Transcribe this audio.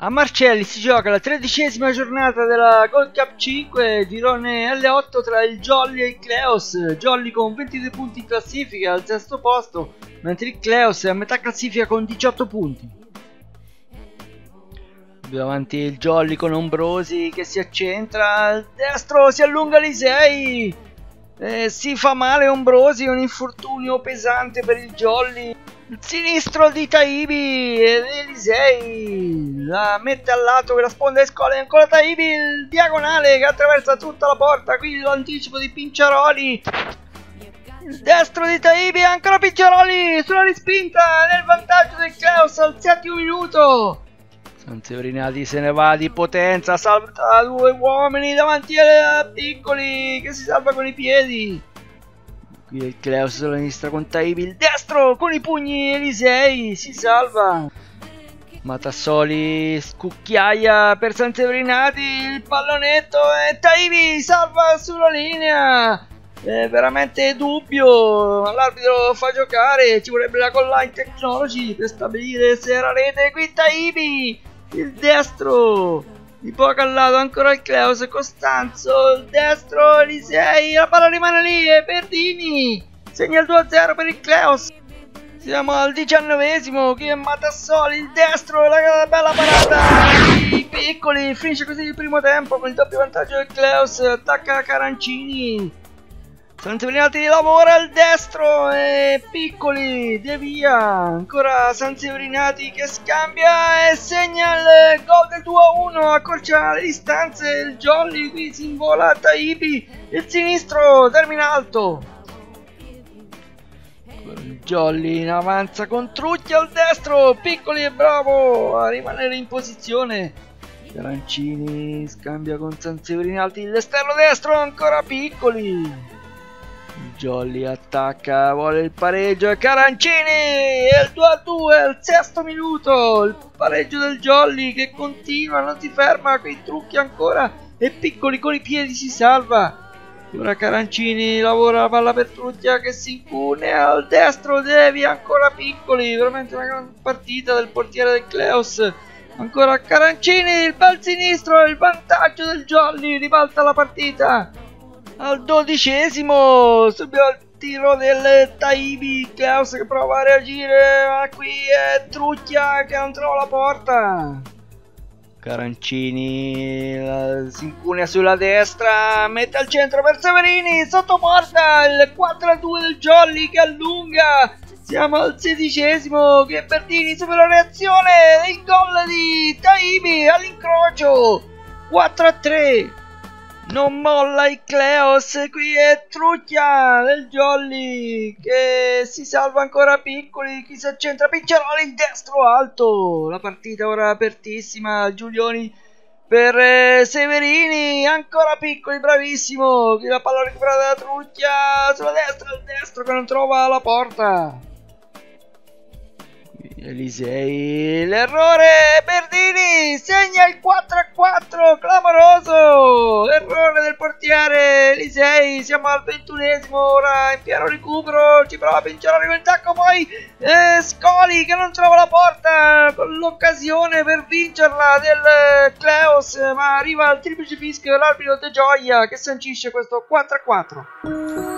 A Marcelli si gioca la tredicesima giornata della Gold Cup 5, girone L8 tra il Jolly e il Cleos. Jolly con 22 punti in classifica al sesto posto, mentre il Cleos è a metà classifica con 18 punti. Più avanti il Jolly con Ombrosi che si accentra, al destro si allunga Lisei. Eh, si fa male Ombrosi, un infortunio pesante per il Jolly. Sinistro di Taibi ed Elisei la mette al lato che la sponda scola e ancora Taibi il diagonale che attraversa tutta la porta qui l'anticipo di Pinciaroli. Il destro di Taibi ancora Pinciaroli sulla rispinta nel vantaggio del Klaus al settimo minuto. Sanseverinati se ne va di potenza salta due uomini davanti a piccoli che si salva con i piedi Qui il Cleus sulla sinistra con Taibi, il destro con i pugni Elisei, si salva. Matassoli scucchiaia per Santeverinati, il pallonetto e Taibi salva sulla linea. È veramente dubbio, l'arbitro fa giocare, ci vorrebbe la Colline Technology per stabilire se era rete. Qui Taibi, il destro di poco al lato ancora il Cleus Costanzo, il destro Elisei, la palla rimane lì e Verdini segna il 2-0 per il Cleus. Siamo al diciannovesimo, qui è Matassoli, il destro, la bella parata i piccoli, finisce così il primo tempo con il doppio vantaggio del Cleus, attacca Carancini. Sanseverinati lavora al destro e piccoli devia ancora Sanseverinati che scambia e segna il gol del 2-1 accorcia le distanze il Jolly qui si invola Taibi il sinistro termina alto. Il Jolly avanza con Trucchi al destro piccoli e bravo a rimanere in posizione. Arancini scambia con Sanseverinati l'esterno destro ancora piccoli Jolly attacca, vuole il pareggio e Carancini! Il 2 a 2 al sesto minuto! Il pareggio del Jolly che continua, non si ferma, quei trucchi ancora e piccoli con i piedi si salva. Ora Carancini lavora la palla per Trucchia che si incune al destro Devi ancora piccoli, veramente una gran partita del portiere del Cleos. Ancora Carancini, il bel sinistro, il vantaggio del Jolly, ribalta la partita al dodicesimo subito al tiro del Taibi Klaus che prova a reagire ma qui è Trucchia che non trova la porta. Carancini si incunea sulla destra mette al centro per Severini sotto porta il 4-2 del Jolly che allunga. Siamo al sedicesimo che Bertini supera la reazione il gol di Taibi all'incrocio. 4-3 non molla il Cleos, qui è Trucchia del Jolly che si salva ancora piccoli, chi si accentra, Picciaroli il destro alto, la partita ora apertissima, Giulioni per eh, Severini, ancora piccoli, bravissimo, la palla recuperata da Trucchia sulla destra, il destro che non trova la porta. Elisei, l'errore, Segna il 4 a 4, clamoroso, errore del portiere Elisei, siamo al ventunesimo, ora in pieno recupero, ci prova a vincere con il tacco, poi eh, Scoli che non trova la porta l'occasione per vincerla del Cleos, ma arriva al triplice fischio dell'arbitro De Gioia che sancisce questo 4 a 4.